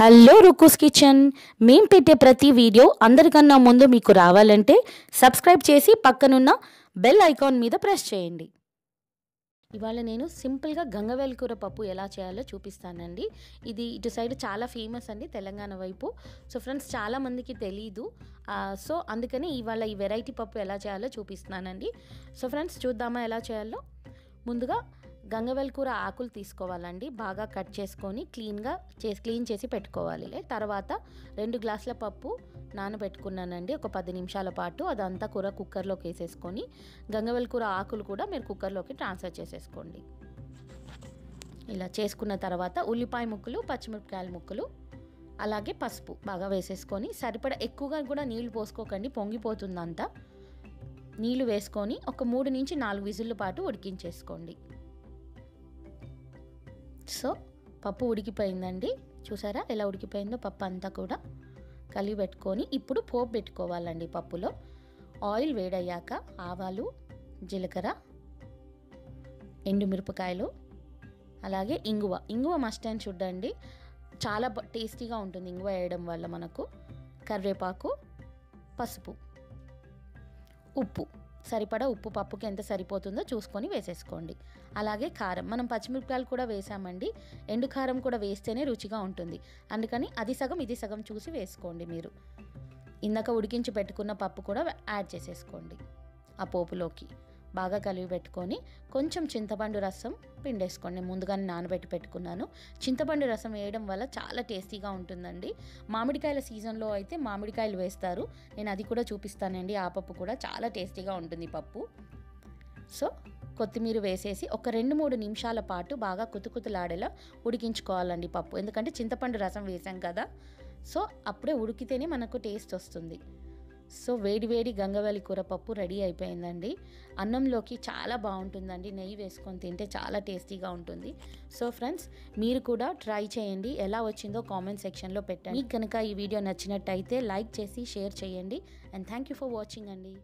Hello రుకుస్ kitchen. మేం పెట్టే ప్రతి వీడియో అందరికన్నా ముందు మీకు రావాలంటే సబ్స్క్రైబ్ చేసి పక్కనున్న బెల్ ఐకాన్ మీద ప్రెస్ చేయండి. ఇవాళ నేను సింపుల్గా గంగవేల కూర పప్పు ఎలా చేయాలో చూపిస్తానండి. ఇది ఇటు సైడ్ చాలా ఫేమస్ అండి తెలంగాణ వైపు. సో ఫ్రెండ్స్ చాలామందికి తెలీదు. సో అందుకని ఇవాళ ఈ వెరైటీ పప్పు ఎలా చేయాలో చూపిస్తున్నానండి. సో ఫ్రెండ్స్ చూద్దామా ఎలా చేయాలో? ముందుగా గంగవేల్ కూర ఆకులు తీసుకోవాలండి. బాగా కట్ చేసుకొని క్లీన్గా చేసి క్లీన్ చేసి పెట్టుకోవాలి. తర్వాత రెండు గ్లాసుల పప్పు నానబెట్టుకున్నానండి. ఒక పది నిమిషాల పాటు అదంతా కూర కుక్కర్లోకి వేసేసుకొని గంగవేల్ కూర ఆకులు కూడా మీరు కుక్కర్లోకి ట్రాన్స్ఫర్ చేసేసుకోండి. ఇలా చేసుకున్న తర్వాత ఉల్లిపాయ ముక్కలు పచ్చిమిరపకాయల ముక్కలు అలాగే పసుపు బాగా వేసేసుకొని సరిపడ ఎక్కువగా కూడా నీళ్ళు పోసుకోకండి. పొంగిపోతుంది అంతా నీళ్ళు వేసుకొని ఒక మూడు నుంచి నాలుగు విజుల పాటు ఉడికించేసుకోండి. సో పప్పు ఉడికిపోయిందండి. చూసారా ఎలా ఉడికిపోయిందో పప్పు అంతా కూడా కలిగి పెట్టుకొని ఇప్పుడు పోపు పెట్టుకోవాలండి పప్పులో. ఆయిల్ వేడయ్యాక ఆవాలు జీలకర్ర ఎండుమిరపకాయలు అలాగే ఇంగువ. ఇంగువ మస్ట్ అండ్ చూడండి చాలా టేస్టీగా ఉంటుంది ఇంగువ వేయడం వల్ల మనకు. కరివేపాకు పసుపు ఉప్పు. సరిపడా ఉప్పు పప్పుకి ఎంత సరిపోతుందో చూసుకొని వేసేసుకోండి. అలాగే కారం మనం పచ్చిమిరపకాయలు కూడా వేసామండి. ఎండు కారం కూడా వేస్తేనే రుచిగా ఉంటుంది. అందుకని అది సగం ఇది సగం చూసి వేసుకోండి మీరు. ఇందాక ఉడికించి పెట్టుకున్న పప్పు కూడా యాడ్ చేసేసుకోండి. ఆ పోపులోకి. బాగా కలిపి పెట్టుకొని కొంచెం చింతపండు రసం పిండేసుకోండి. ముందుగానే నానబెట్టి పెట్టుకున్నాను. చింతపండు రసం వేయడం వల్ల చాలా టేస్టీగా ఉంటుందండి. మామిడికాయల సీజన్లో అయితే మామిడికాయలు వేస్తారు. నేను అది కూడా చూపిస్తానండి. ఆ పప్పు కూడా చాలా టేస్టీగా ఉంటుంది పప్పు. సో కొత్తిమీర వేసేసి ఒక రెండు మూడు నిమిషాల పాటు బాగా కుతుకుతులాడేలా ఉడికించుకోవాలండి పప్పు. ఎందుకంటే చింతపండు రసం వేసాం కదా. సో అప్పుడే ఉడికితేనే మనకు టేస్ట్ వస్తుంది. సో వేడి వేడి కూర పప్పు రెడీ అయిపోయిందండి. అన్నంలోకి చాలా బాగుంటుందండి. నెయ్యి వేసుకొని తింటే చాలా టేస్టీగా ఉంటుంది. సో ఫ్రెండ్స్ మీరు కూడా ట్రై చేయండి. ఎలా వచ్చిందో కామెంట్ సెక్షన్లో పెట్టండి. మీకు కనుక ఈ వీడియో నచ్చినట్టయితే లైక్ చేసి షేర్ చేయండి. And thank you for watching అండి.